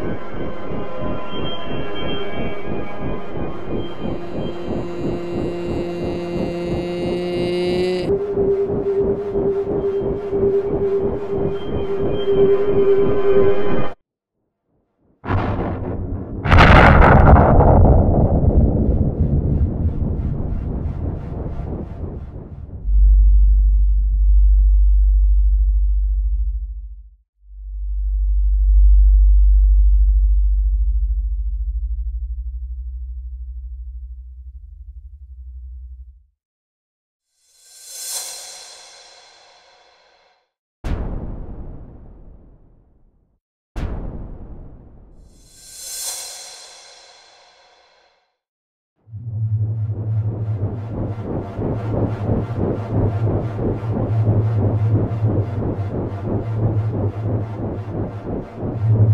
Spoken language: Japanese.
えー Thank you.